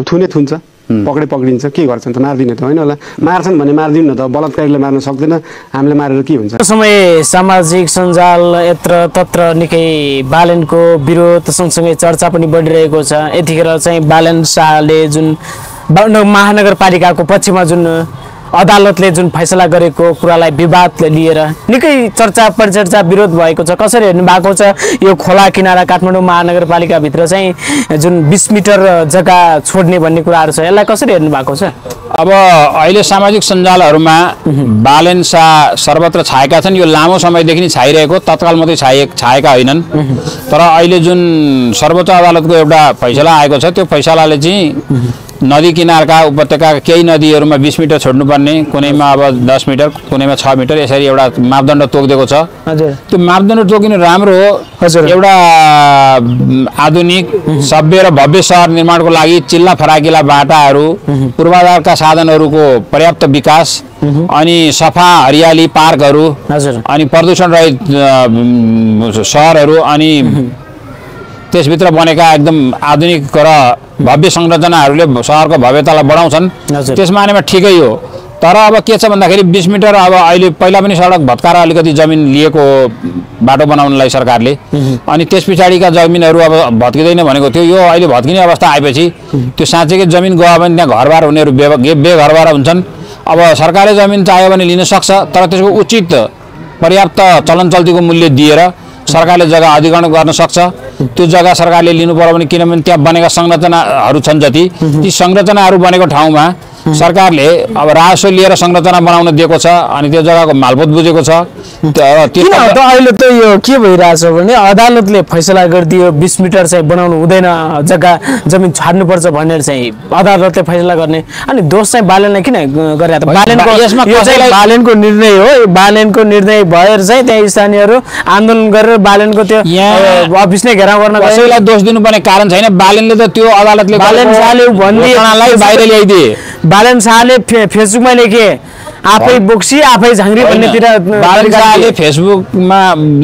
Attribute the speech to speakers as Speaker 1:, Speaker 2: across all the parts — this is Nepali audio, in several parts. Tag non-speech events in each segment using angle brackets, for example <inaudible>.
Speaker 1: थुने थुन्छ पक्रे पक्रिन्छ। के गर्छन् त? मारिदिने त होइन होला। मार्छन् भने मारिदिनु न त। बलात्कारीले मार्न सक्दैन। हामीले मारेर के हुन्छ?
Speaker 2: समय सामाजिक सञ्जाल यत्र तत्र निकै बालनको विरोध सँगसँगै चर्चा पनि बढिरहेको छ। यतिखेर चाहिँ बालन शाहले जुन महानगरपालिकाको पक्षमा जुन अदालतले जुन फैसला गरेको कुरालाई विवाद लिएर निकै चर्चा परिचर्चा विरोध भएको छ कसरी हेर्नु भएको छ यो खोला किनारा काठमाडौँ महानगरपालिकाभित्र चाहिँ जुन बिस मिटर जग्गा छोड्ने भन्ने कुराहरू छ यसलाई कसरी हेर्नु भएको छ?
Speaker 3: अब अहिले सामाजिक सञ्जालहरूमा बालेन शाह सर्वत्र छाएका छन् यो लामो समयदेखि नै छाइरहेको तत्काल मात्रै छाए छाएका होइनन्। तर अहिले जुन सर्वोच्च अदालतको एउटा फैसला आएको छ त्यो फैसलाले चाहिँ नदी किनारका उपत्यका केही नदीहरूमा बिस मिटर छोड्नुपर्ने कुनैमा अब दस मिटर कुनैमा छ मिटर यसरी एउटा मापदण्ड तोकिदिएको छ। त्यो मापदण्ड तोकिनु राम्रो हो।
Speaker 2: हजुर।
Speaker 3: एउटा आधुनिक सभ्य र भव्य सहर निर्माणको लागि चिल्ला फराकिला बाटाहरू पूर्वाधारका साधनहरूको पर्याप्त विकास अनि सफा हरियाली पार्कहरू अनि प्रदूषण रहित सहरहरू अनि त्यसभित्र बनेका एकदम आधुनिक र भव्य संरचनाहरूले सहरको भव्यतालाई बढाउँछन्। त्यस मानेमा ठिकै हो। तर अब के छ भन्दाखेरि बिस मिटर अब अहिले पहिला पनि सडक भत्काएर अलिकति जमिन लिएको बाटो बनाउनलाई सरकारले। अनि त्यस पछाडिका जमिनहरू अब भत्किँदैन भनेको थियो। यो अहिले भत्किने अवस्था आएपछि त्यो साँच्चैकै जमिन गयो भने त्यहाँ घरबार हुनेहरू बे बे- बेघरबार हुन्छन्। अब सरकारले जमिन चाहियो भने लिन सक्छ तर त्यसको उचित पर्याप्त चलन चल्तीको मूल्य दिएर सरकारले जग्गा अधिग्रहण गर्न सक्छ। त्यो जग्गा सरकारले लिनु पर्यो भने किनभने त्यहाँ बनेका संरचनाहरू छन् जति। ती संरचनाहरू बनेको ठाउँमा सरकारले अब राजस्व लिएर संरचना बनाउन दिएको छ अनि त्यो जग्गाको मालपोत बुझेको छ।
Speaker 2: किन त अहिले त यो के भइरहेछ भने अदालतले फैसला गरिदियो बिस मिटर चाहिँ बनाउनु हुँदैन जग्गा जमिन छाड्नुपर्छ भनेर चाहिँ अदालतले फैसला गर्ने। अनि दोष चाहिँ बालनलाई किन गरे त? बालनको निर्णय हो। बालनको निर्णय भएर चाहिँ त्यहाँ स्थानीयहरू आन्दोलन गरेर बालनको त्यो अफिस नै घेराउ गर्न।
Speaker 3: कसैलाई दोष दिनुपर्ने कारण छैन। बालनले त त्यो अदालतले बाहिर ल्याइदिए।
Speaker 2: बालन शाहले फे- फेसबुकमा लेखे आफै बोक्सी आफै झाङ्री भन्नेतिर
Speaker 3: बालन शाहले फेसबुकमा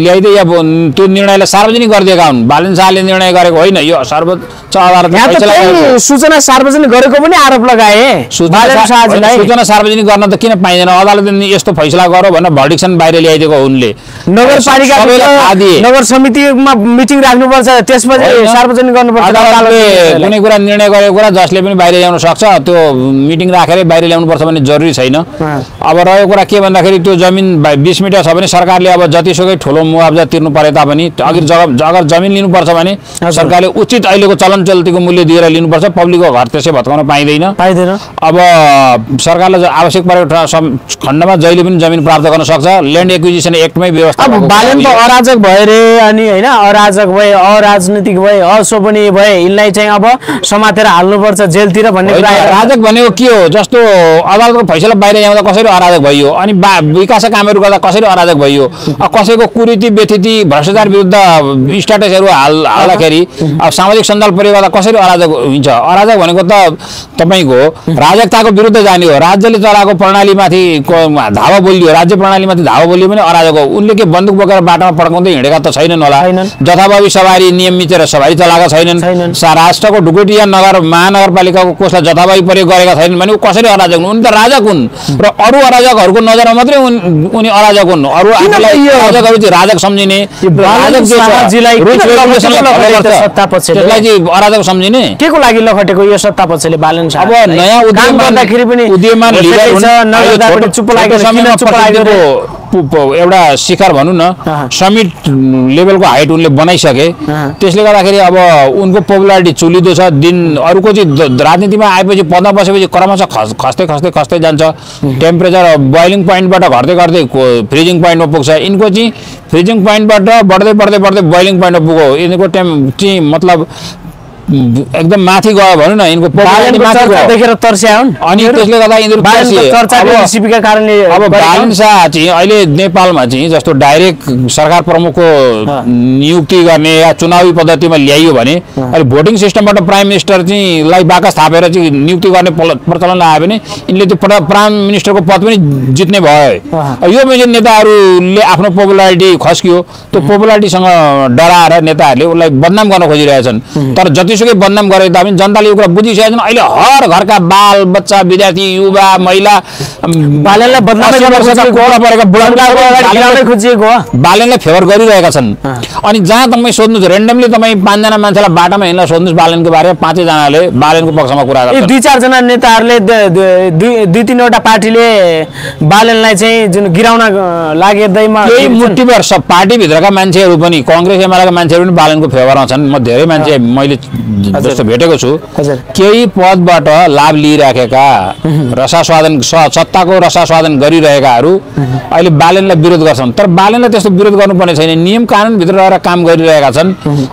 Speaker 3: ल्याइदिए या ब- त्यो निर्णयलाई सार्वजनिक गरिदिएका हुन्? बालन शाहले निर्णय गरेको होइन यो सर्वोच्च अदालतले
Speaker 2: यहाँ त
Speaker 3: फैसला गरेको हो।
Speaker 2: त्यही सूचना सार्वजनिक गरेको पनि आरोप लगाए।
Speaker 3: सूचना सार्वजनिक गर्न त किन पाइँदैन? अदालतले यस्तो फैसला गर भनेर भर्डिक्सन बाहिर ल्याइदिएको उनले।
Speaker 2: नगरपालिका नगर समितिमा मिटिङ राख्नुपर्छ त्यसपछि। सार्वजनिक गर्नुपर्छ
Speaker 3: अदालतले कुनै कुरा निर्णय गरेको कुरा जसले पनि बाहिर ल्याउन सक्छ त्यो मिटिङ राखेरै बाहिर ल्याउनुपर्छ भन्ने जरुरी छैन। अब रहेको कुरा के भन्दाखेरि त्यो जमिन बिस मिटर छ भने सरकारले अब जतिसुकै ठुलो मुआवजा तिर्नु परे तापनि अघि जग्गा अगर जमिन लिनुपर्छ भने सरकारले उचित अहिलेको चलन चल्तीको मूल्य दिएर लिनुपर्छ पब्लिकको घर त्यसै भत्काउन पाइँदैन।
Speaker 2: पाइँदैन।
Speaker 3: अब सरकारलाई ज- आवश्यक परेको खण्डमा जहिले पनि जमिन प्राप्त गर्न सक्छ ल्यान्ड एक्विजिसन एक्टमै व्यवस्था
Speaker 2: बालन त। अराजक भए रे अनि होइन अराजक भए अराजनीतिक भए अशोभनीय भए यिनलाई चाहिँ अब समातेर हाल्नुपर्छ जेलतिर भन्ने कुरा।
Speaker 3: अराजक भनेको के हो? जस्तो अदालतको फैसला बाहिर ल्याउँदा कसरी अराजक भइयो अनि बा विकासका कामहरू गर्दा कसरी अराजक भइयो कसैको कुरीति व्यथिति भ्रष्टाचार विरुद्ध स्ट्याटसहरू हाल हाल्दाखेरि अब सामाजिक सञ्जाल प्रयोग गर्दा कसरी अराजक हुन्छ? अराजक भनेको त तपाईँको राजकताको विरुद्ध जाने हो। राज्यले चलाएको प्रणालीमाथि को- धावा बोलियो। राज्य प्रणालीमाथि धावा बोलियो भने अराजक हो। उनले के बन्दुक बोकेर बाटोमा पड्काउँदै हिँडेका त छैनन् होला। जथाभावी सवारी नियम मिचेर सवारी चलाएका
Speaker 2: छैनन्।
Speaker 3: राष्ट्रको ढुकुटिया नगर महानगरपालिकाको कोषलाई जथाभावी प्रयोग गरेका छैनन् भने ऊ कसरी अराजक हुन्? उनी त राजक हुन्। र अरू अराजकहरूको नजरमा मात्रै उन- उनी अराजक हुन्। अरू आफूलाई चाहिँ राजक सम्झिने? त्यसलाई चाहिँ अराजक सम्झिने।
Speaker 2: के को लागि लखटेको यो सत्ता पक्षले बालन
Speaker 3: अब नयाँ
Speaker 2: काम
Speaker 3: उद्यमान
Speaker 2: गर्दाखेरि पनि
Speaker 3: उद्यमान एउटा शिखर भनौँ न। समिट लेभलको हाइट उनले बनाइसके। त्यसले गर्दाखेरि अब उनको पोपुलारिटी चुलिदो छ। दिन अरूको चाहिँ राजनीतिमा आएपछि पदमा बसेपछि क्रमशः खस खस्दै खस्दै खस्दै जान्छ। टेम्परेचर बोइलिङ पोइन्टबाट घट्दै घट्दै फ्रिजिङ पोइन्टमा पुग्छ। यिनको चाहिँ फ्रिजिङ पोइन्टबाट बढ्दै बढ्दै बढ्दै बोइलिङ पोइन्टमा पुग्यो यिनको टेम चाहिँ मतलब एकदम माथि गयो भनौँ न यिनको
Speaker 2: देखेर तर्स्या हुन्।
Speaker 3: अनि त्यसले गर्दा यिनीहरू
Speaker 2: कारणले
Speaker 3: अब बालन। शाह चाहिँ अहिले नेपालमा चाहिँ जस्तो डाइरेक्ट सरकार प्रमुखको नियुक्ति गर्ने या चुनावी पद्धतिमा ल्याइयो भने अहिले भोटिङ सिस्टमबाट प्राइम मिनिस्टर चाहिँ लाई बाकस थापेर चाहिँ नियुक्ति गर्ने प्रचलन आयो भने यिनले त्यो प्र- प्राइम मिनिस्टरको पद पनि जित्ने भयो यो चाहिँ नेताहरूले आफ्नो पोपुलारिटी खस्कियो त्यो पोपुलारिटीसँग डराएर नेताहरूले उसलाई बदनाम गर्न खोजिरहेछन्। तर जति जतिसुकै बदनाम गरे तापनि जनताले यो कुरा बुझिसकेका छन्। अहिले हर घरका बाल बच्चा विद्यार्थी युवा महिला
Speaker 2: बालनलाई
Speaker 3: फेभर गरिरहेका छन्। अनि जहाँ तपाईँ सोध्नुहोस् रेन्डमली तपाईँ पाँचजना मान्छेलाई बाटोमा हिँड्दा सोध्नुहोस् बालनको बारेमा पाँचैजनाले बालनको पक्षमा कुरा
Speaker 2: यी
Speaker 3: गर्छन्।
Speaker 2: दुई चारजना नेताहरूले दुई तिनवटा पार्टीले बालनलाई चाहिँ जुन गिराउन लागेदैमा
Speaker 3: सब पार्टीभित्रका मान्छेहरू पनि कङ्ग्रेस एमालेका मान्छेहरू पनि बालनको फेभरमा छन्। म धेरै मान्छे मैले जस्तो भेटेको छु। केही पदबाट लाभ लिइराखेका रसास्वादन सत्ताको रसास्वादन गरिरहेकाहरू अहिले बालनलाई विरोध गर्छन्। तर बालनलाई त्यस्तो विरोध गर्नुपर्ने छैन। नियम कानुनभित्र रहेर काम गरिरहेका छन्।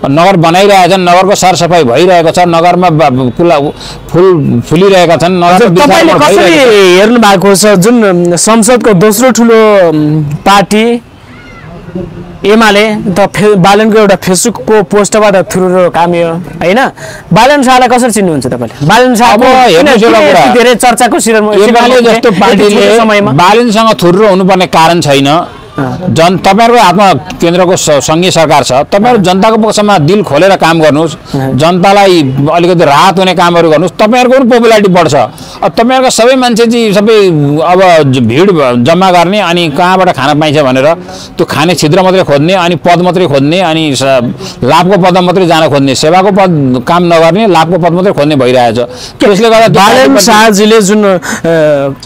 Speaker 3: नगर बनाइरहेका छन्। नगरको सरसफाइ भइरहेको छ। नगरमा फुला फुल फुलिरहेका छन्।
Speaker 2: हेर्नु भएको छ? जुन संसदको दोस्रो ठुलो पार्टी एमाले त फे बालनको एउटा फेसबुकको पोस्टबाट थुरुरो कामियो होइन? बालन शाहलाई कसरी चिन्नुहुन्छ तपाईँले? बालन शाहको धेरै चर्चाको समयमा
Speaker 3: बालनसँग थुर्रो हुनुपर्ने कारण छैन। जन तपाईँहरूको हातमा केन्द्रको स- सङ्घीय सरकार छ तपाईँहरू जनताको पक्षमा दिल खोलेर काम गर्नुहोस् जनतालाई अलिकति राहत हुने कामहरू गर्नुहोस् तपाईँहरूको पनि पोपुलारिटी बढ्छ। अब तपाईँहरूको सबै मान्छे चाहिँ सबै अब भिड जम्मा गर्ने अनि कहाँबाट खान पाइन्छ भनेर त्यो खाने छिद्र मात्रै खोज्ने अनि पद मात्रै खोज्ने अनि लाभको पदमा मात्रै जान खोज्ने सेवाको पद काम नगर्ने लाभको पद मात्रै खोज्ने भइरहेछ। त्यसले गर्दा
Speaker 2: शाहजीले जुन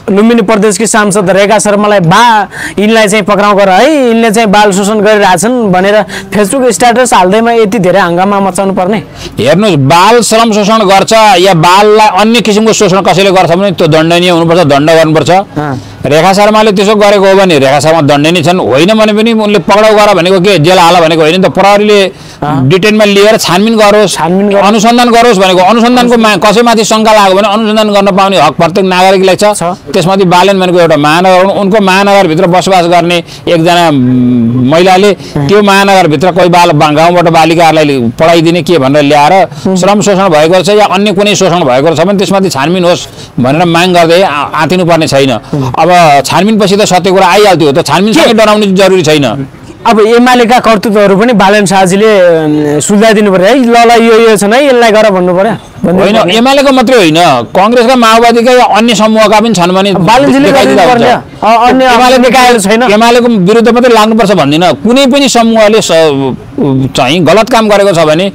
Speaker 2: लुम्बिनी प्रदेशकी सांसद रेखा शर्मालाई बा यिनलाई चाहिँ पक्राउ गर है यिनले चाहिँ बाल शोषण गरिरहेछन् भनेर फेसबुक स्ट्याटस हाल्दैमा यति धेरै हङ्गामा मचाउनु पर्ने?
Speaker 3: हेर्नुहोस् बाल श्रम शोषण गर्छ या बाललाई अन्य किसिमको शोषण कसैले गर्छ भने त्यो दण्डनीय हुनुपर्छ दण्ड गर्नुपर्छ। रेखा शर्माले त्यसो गरेको हो भने रेखा शर्मा दण्डनीय छन्। होइन भने पनि उनले पक्राउ गर भनेको के? जेल हाल भनेको होइन नि त। प्रहरीले डिटेनमा लिएर छानबिन गरोस्
Speaker 2: छानबिन गरोस्।
Speaker 3: अनुसन्धान गरोस् भनेको। अनुसन्धानको मा कसैमाथि शङ्का लाग्यो भने अनुसन्धान गर्न पाउने हक प्रत्येक नागरिकलाई छ। त्यसमाथि बालन भनेको एउटा महानगर हुन् उनको महानगरभित्र बसोबास गर्ने एकजना महिलाले त्यो महानगरभित्र कोही बाल गाउँबाट बालिकाहरूलाई पढाइदिने के भनेर ल्याएर श्रम शोषण भएको छ या अन्य कुनै शोषण भएको छ भने त्यसमाथि छानबिन होस् भनेर माग गर्दै आ- आँतिनु पर्ने छैन अब छानबिनपछि त सत्य कुरा आइहाल्थ्यो। त छानबिनसँगै डराउनु जरुरी छैन।
Speaker 2: अब एमालेका कर्तृत्वहरू पनि बालन शाहजीले सुल्झाइदिनु पर्यो है। ल ल यो यो छन् है यसलाई गर भन्नु पर्यो।
Speaker 3: होइन। एमालेको मात्रै होइन। कङ्ग्रेसका माओवादीका अन्य समूहका पनि छन् भने। एमालेको विरुद्ध मात्रै लाग्नुपर्छ भन्दिनँ। कुनै पनि समूहले चाहिँ गलत काम गरेको छ भने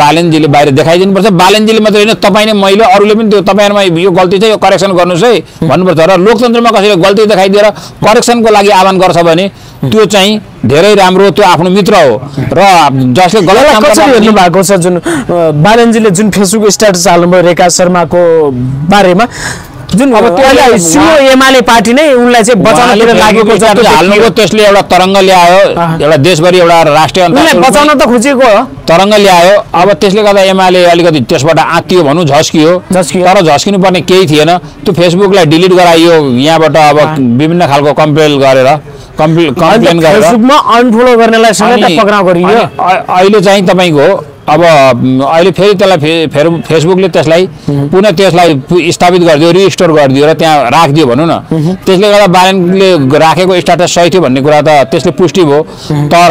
Speaker 3: बालनजीले बाहिर देखाइदिनुपर्छ। बालनजीले मात्रै होइन तपाईँ नै मैले अरूले पनि त्यो तपाईँहरूमा यो गल्ती छ यो करेक्सन गर्नुहोस् है भन्नुपर्छ। र लोकतन्त्रमा कसैले गल्ती देखाइदिएर करेक्सनको लागि आह्वान गर्छ भने त्यो चाहिँ धेरै राम्रो त्यो आफ्नो मित्र हो। र जसले गलत
Speaker 2: हेर्नु भएको छ जुन बालनजीले जुन फेसबुक स्ट्याटस हाल्नुभयो रेखा शर्माको बारेमा। जुन
Speaker 3: अब त्यो
Speaker 2: सिओ एमाले पार्टी नै उनलाई चाहिँ बचाउनतिर लागेको जस्तो देखियो।
Speaker 3: त्यसले एउटा तरङ्ग ल्यायो। एउटा देशभरि एउटा राष्ट्रिय
Speaker 2: उनलाई बचाउन त खोजेको हो।
Speaker 3: तरङ्ग ल्यायो। अब त्यसले गर्दा एमाले अलिकति त्यसबाट आत्तियो भनौँ झस्कियो।
Speaker 2: झस्कियो।
Speaker 3: तर झस्किनु पर्ने केही थिएन। त्यो फेसबुकलाई डिलिट गराइयो यहाँबाट अब विभिन्न खालको कम्प्लेन गरेर कम्प्ले कम्प्लेन गरेर।
Speaker 2: फेसबुकमा अनफलो गर्नेलाई
Speaker 3: अहिले चाहिँ तपाईँको अब अहिले फेरि त्यसलाई फे- फेर फेसबुकले त्यसलाई पुनः त्यसलाई स्थापित गरिदियो रिस्टोर गरिदियो र त्यहाँ राखिदियो भनौँ न। त्यसले गर्दा बालनले राखेको स्ट्याटस सही थियो भन्ने कुरा त त्यसले पुष्टि भयो। तर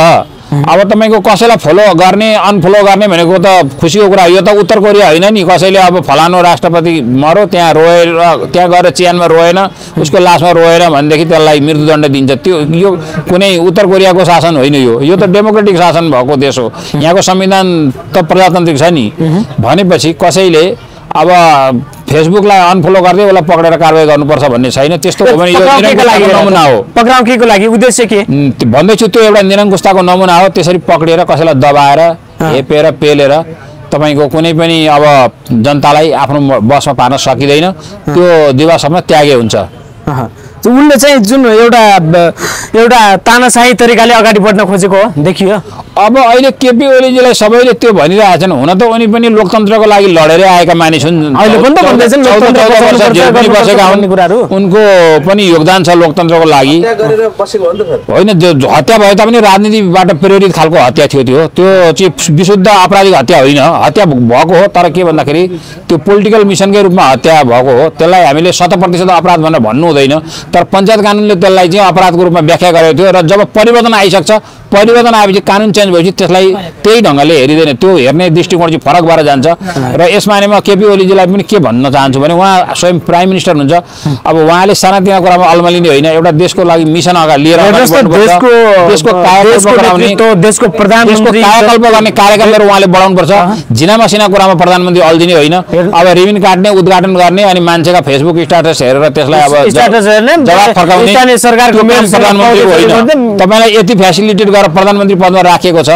Speaker 3: अब तपाईँको कसैलाई फलो गर्ने अनफलो गर्ने भनेको त खुसीको कुरा। यो त उत्तर कोरिया होइन नि। कसैले अब फलानु राष्ट्रपति मरो त्यहाँ रोएर त्यहाँ गएर चियानमा रोएन उसको लासमा रोएन भनेदेखि त्यसलाई मृत्युदण्ड दिन्छ। त्यो यो कुनै उत्तर कोरियाको शासन होइन यो। यो त डेमोक्रेटिक शासन भएको देश हो। यहाँको संविधान त प्रजातान्त्रिक छ नि। भनेपछि कसैले अब फेसबुकलाई अनफलो गर्दै उसलाई पक्रेर कारवाही गर्नुपर्छ भन्ने छैन। त्यस्तो हो भने यो नमुना हो।
Speaker 2: पक्राउ केको लागि उद्देश्य के?
Speaker 3: भन्दैछु त्यो एउटा निरङ्कुशताको नमुना हो। त्यसरी पक्रिएर कसैलाई दबाएर हेपेर पेलेर तपाईँको कुनै पनि अब जनतालाई आफ्नो बसमा पार्न सकिँदैन। त्यो दिवासम्म त्यागे हुन्छ।
Speaker 2: उनले चाहिँ जुन एउटा एउटा तानाशाही तरिकाले अगाडि बढ्न खोजेको हो देखियो।
Speaker 3: अब अहिले केपी ओलीजीलाई सबैले त्यो भनिरहेछन् हुन त उनी पनि लोकतन्त्रको लागि लडेरै आएका मानिस हुन्।
Speaker 2: अहिले पनि त भन्दैछन्।
Speaker 3: उनको पनि योगदान छ लोकतन्त्रको लागि। होइन हत्या भए तापनि राजनीतिबाट प्रेरित खालको हत्या थियो त्यो। त्यो चाहिँ विशुद्ध आपराधिक हत्या होइन। हत्या भएको हो तर के भन्दाखेरि त्यो पोलिटिकल मिसनकै रूपमा हत्या भएको हो। त्यसलाई हामीले शत प्रतिशत अपराध भनेर भन्नु हुँदैन। तर पञ्चायत कानुनले त्यसलाई चाहिँ अपराधको रूपमा व्याख्या गरेको थियो र जब परिवर्तन आइसक्छ परिवर्तन आएपछि कानुन चेन्ज भएपछि त्यसलाई त्यही ढङ्गले हेरिँदैन। त्यो हेर्ने दृष्टिकोण चाहिँ फरक भएर जान्छ। र यस मानेमा केपी ओलीजीलाई पनि के भन्न चाहन्छु भने उहाँ स्वयं प्राइम मिनिस्टर हुनुहुन्छ। अब उहाँले सानातिना कुरामा अल्मलिने होइन। एउटा देशको लागि मिसन अगाडि लिएर।
Speaker 2: देशको
Speaker 3: देशको कायाकल्प गर्ने कार्यक्रमहरू उहाँले बढाउनुपर्छ। झिना मसिना कुरामा प्रधानमन्त्री अल्झिने होइन। अब रिबिन काट्ने उद्घाटन गर्ने अनि मान्छेका फेसबुक स्ट्याटस हेरेर त्यसलाई अब जवाब फर्काउने
Speaker 2: सरकारको
Speaker 3: प्रधानमन्त्री होइन। तपाईँलाई यति फेसिलिटेट गरेर प्रधानमन्त्री पदमा राखिएको छ।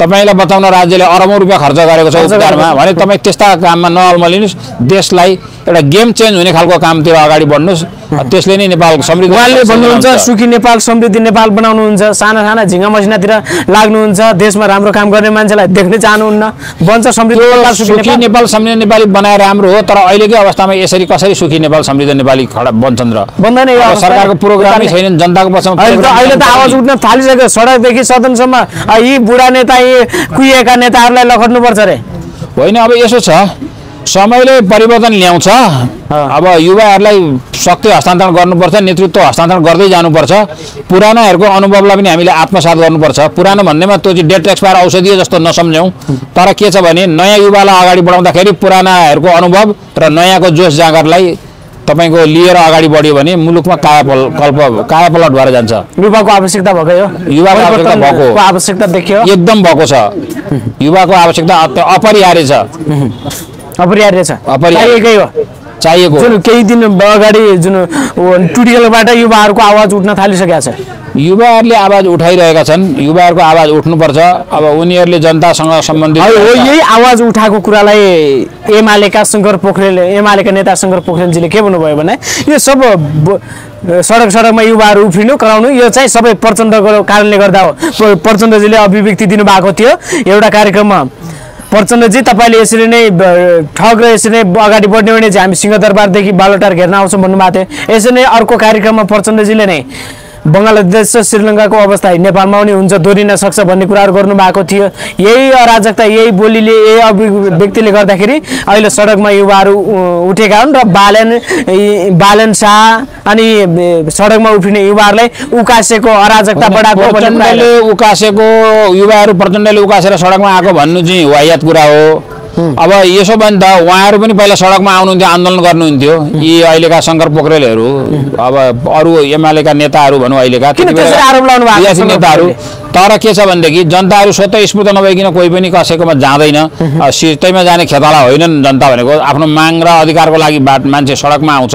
Speaker 3: तपाईँलाई बचाउन राज्यले अरबौँ रुपियाँ खर्च गरेको छ उपचारमा। भने तपाईँ त्यस्ता काममा नअल्मलिनुहोस् देशलाई एउटा गेम चेन्ज हुने खालको कामतिर अगाडि बढ्नुहोस्। त्यसले नै नेपाल समृद्ध
Speaker 2: उहाँले भन्नुहुन्छ। सुखी नेपाल समृद्धि नेपाल बनाउनुहुन्छ। साना साना झिङ्गा मसिनातिर लाग्नुहुन्छ। देशमा राम्रो काम गर्ने मान्छेलाई देख्नै चाहनुहुन्न। बन्छ समृद्धि नेपाल सुखी नेपाल।
Speaker 3: समृद्ध नेपाली बनाएर राम्रो हो तर अहिलेकै अवस्थामा यसरी कसरी सुखी नेपाल समृद्ध नेपाली खडा बन्छन् र?
Speaker 2: बन्दैन।
Speaker 3: सरकारको प्रोग्रामै छैन जनताको पक्षमा
Speaker 2: अहिले त। आवाज उठ्न थालिसक्यो सडकदेखि सदनसम्म यी बुढा नेता यी कुहिएका नेताहरूलाई लखट्नुपर्छ अरे।
Speaker 3: होइन अब यसो छ। समयले परिवर्तन ल्याउँछ। अब युवाहरूलाई शक्ति हस्तान्तरण गर्नुपर्छ नेतृत्व हस्तान्तरण गर्दै जानुपर्छ। पुरानाहरूको अनुभवलाई पनि हामीले आत्मसात गर्नुपर्छ। पुरानो भन्दैमा त्यो चाहिँ डेट एक्सपायर औषधि जस्तो नसम्झौँ तर के छ भने नयाँ युवालाई अगाडि बढाउँदाखेरि पुरानाहरूको अनुभव र नयाँको जोस जाँगरलाई तपाईँको लिएर अगाडि बढ्यो भने मुलुकमा कायापल कल्प कायापलट भएर जान्छ।
Speaker 2: युवाको आवश्यकता भएकै हो।
Speaker 3: युवाको आवश्यकता भएको
Speaker 2: आवश्यकता देखियो।
Speaker 3: एकदम भएको छ। युवाको आवश्यकता अपरिहार्य छ।
Speaker 2: अपरिहार्य छ।
Speaker 3: अपरिहार्य।
Speaker 2: हो।
Speaker 3: चाहिएको
Speaker 2: जुन केही दिन अगाडि जुन टुटिकलबाट युवाहरूको आवाज उठ्न थालिसकेका छ
Speaker 3: युवाहरूले आवाज उठाइरहेका छन्। युवाहरूको आवाज उठ्नुपर्छ। अब उनीहरूले जनतासँग सम्बन्धित
Speaker 2: हो यही आवाज उठाएको कुरालाई एमालेका शङ्कर पोखरेल एमालेका नेता शङ्कर पोखरेलजीले के भन्नुभयो भने यो सब सडक सडकमा युवाहरू उफ्रिनु कराउनु यो चाहिँ सबै प्रचण्डको कारणले गर्दा हो। प्रचण्डजीले अभिव्यक्ति दिनुभएको थियो। एउटा कार्यक्रममा प्रचण्डजी तपाईँले यसरी नै ठग र यसरी नै अगाडि बढ्ने भने चाहिँ हामी सिंहदरबारदेखि बालोटार घेर्न आउँछौँ भन्नुभएको थियो। यसरी नै अर्को कार्यक्रममा प्रचण्डजीले नै बङ्गलादेश र श्रीलङ्काको अवस्था नेपालमा पनि हुन्छ दोहोरिन सक्छ भन्ने कुराहरू गर्नुभएको थियो। यही अराजकता यही बोलीले यही अभिव्यक्तिले गर्दाखेरि अहिले सडकमा युवाहरू उठेका हुन् र बालन बालन शाह अनि सडकमा उफ्रिने युवाहरूलाई उकासेको अराजकता बढाएको
Speaker 3: उकासेको युवाहरू प्रचण्डले उकासेर सडकमा आएको भन्नु चाहिँ वाहियात कुरा हो। अब यसो भने त उहाँहरू पनि पहिला सडकमा आउनुहुन्थ्यो आन्दोलन गर्नुहुन्थ्यो। यी अहिलेका शङ्कर पोखरेलहरू अब अरू एमालेका नेताहरू भनौँ अहिलेका नेताहरू। तर के छ भनेदेखि जनताहरू स्वतः स्फूर्त नभइकन कोही पनि कसैकोमा जाँदैन। सिटैमा जाने खेताला होइनन् जनता भनेको आफ्नो माग र अधिकारको लागि बाट मान्छे सडकमा आउँछ।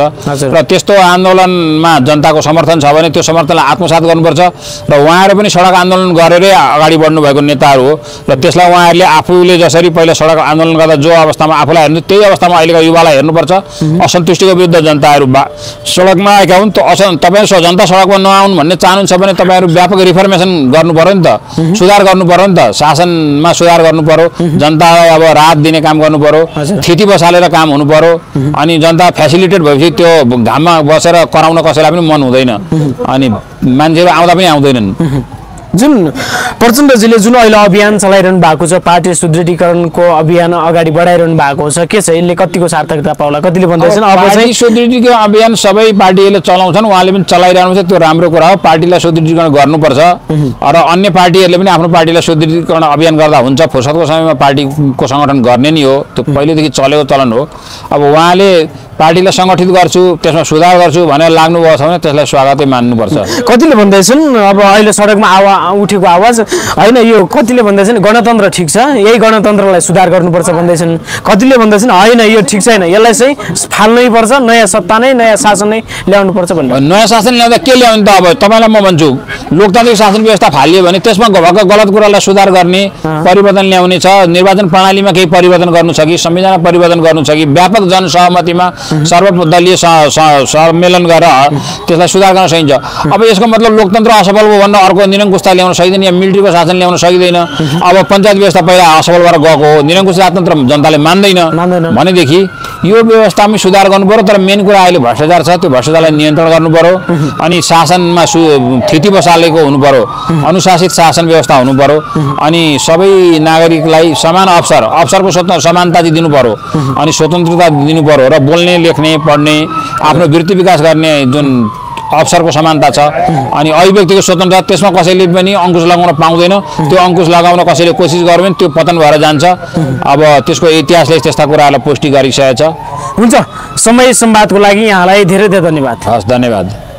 Speaker 3: र त्यस्तो आन्दोलनमा जनताको समर्थन छ भने त्यो समर्थनलाई आत्मसात गर्नुपर्छ। र उहाँहरू पनि सडक आन्दोलन गरेरै अगाडि बढ्नु भएको नेताहरू हो। र त्यसलाई उहाँहरूले आफूले जसरी पहिला सडक आन्दोलन गर्दा जो अवस्थामा आफूलाई हेर्नु त्यही अवस्थामा अहिलेका युवालाई हेर्नुपर्छ। असन्तुष्टिको विरुद्ध जनताहरू बा सडकमा आएका हुन् त अस तपाईँ स- जनता सडकमा नआउनु भन्ने चाहनुहुन्छ भने तपाईँहरू व्यापक रिफर्मेसन गर्नु पऱ्यो नि त। सुधार गर्नु पऱ्यो नि त। शासनमा सुधार गर्नु पऱ्यो जनतालाई अब राहत दिने काम गर्नु पऱ्यो। थिति बसालेर काम हुनु पऱ्यो अनि जनता फेसिलिटेट भएपछि त्यो घाममा बसेर कराउन कसैलाई पनि मन हुँदैन। अनि मान्छेहरू आउँदा पनि आउँदैनन्।
Speaker 2: जुन प्रचण्डजीले जुन अहिले अभियान चलाइरहनु भएको छ पार्टी सुदृढीकरणको अभियान अगाडि बढाइरहनु भएको छ के छ? यसले कतिको सार्थकता पाउला? कतिले भन्दैछन् अब चाहिँ
Speaker 3: सुदृढीकरण अभियान सबै पार्टीहरूले चलाउँछन् उहाँले पनि चलाइरहनु छ त्यो राम्रो कुरा हो। पार्टीलाई सुदृढीकरण गर्नुपर्छ। र अन्य पार्टीहरूले पनि आफ्नो पार्टीलाई सुदृढीकरण अभियान गर्दा हुन्छ। फुर्सदको समयमा पार्टीको सङ्गठन गर्ने नि हो। त्यो पहिलेदेखि चलेको चलन हो। अब उहाँले पार्टीलाई सङ्गठित गर्छु त्यसमा सुधार गर्छु भनेर लाग्नुभएको छ भने त्यसलाई स्वागतै मान्नुपर्छ। <laughs>
Speaker 2: कतिले भन्दैछन् अब अहिले सडकमा आवा उठेको आवाज होइन यो कतिले भन्दैछन् गणतन्त्र ठिक छ यही गणतन्त्रलाई सुधार गर्नुपर्छ भन्दैछन्। कतिले भन्दैछन् होइन यो ठिक छैन यसलाई चाहिँ फाल्नै पर्छ नयाँ सत्ता नै नयाँ शासन नै ल्याउनु पर्छ भन्ने
Speaker 3: नयाँ शासन ल्याउँदा के ल्याउने त अब तपाईँलाई म भन्छु लोकतान्त्रिक शासन व्यवस्था फालियो भने त्यसमा भएको गलत कुरालाई सुधार गर्ने परिवर्तन ल्याउने छ निर्वाचन प्रणालीमा केही परिवर्तन गर्नु छ कि संविधानमा परिवर्तन गर्नु छ कि व्यापक जनसहमतिमा सर्वदलीय सम्मेलन गरेर त्यसलाई सुधार गर्न सकिन्छ। अब यसको मतलब लोकतन्त्र असफल भयो भन्न अर्को निरङ्कुशता ल्याउन सकिँदैन या मिलिट्रीको शासन ल्याउन सकिँदैन। अब पञ्चायत व्यवस्था पहिला असफल भएर गएको हो निरङ्कुश राजतन्त्र जनताले
Speaker 2: मान्दैन।
Speaker 3: भनेदेखि यो व्यवस्थामै सुधार गर्नु पर्यो तर मेन कुरा अहिले भ्रष्टाचार छ त्यो भ्रष्टाचारलाई नियन्त्रण गर्नु पर्यो अनि शासनमा सु थिति बसालेको हुनु पर्यो अनुशासित शासन व्यवस्था हुनु पर्यो अनि सबै नागरिकलाई समान अवसर अवसरको स्वतन्त्र समानता चाहिँ दिनु पर्यो अनि स्वतन्त्रता दिनु पर्यो र बोल्ने लेख्ने पढ्ने आफ्नो वृत्ति विकास गर्ने जुन अवसरको समानता छ। अनि अभिव्यक्तिको स्वतन्त्रता त्यसमा कसैले पनि अङ्कुश लगाउन पाउँदैन। त्यो अङ्कुश लगाउन कसैले कोसिस गर्यो भने त्यो पतन भएर जान्छ। अब त्यसको इतिहासले त्यस्ता कुराहरूलाई पुष्टि गरिसकेको छ
Speaker 2: हुन्छ। समय संवादको लागि यहाँलाई धेरै धेरै धन्यवाद।
Speaker 3: हस् धन्यवाद।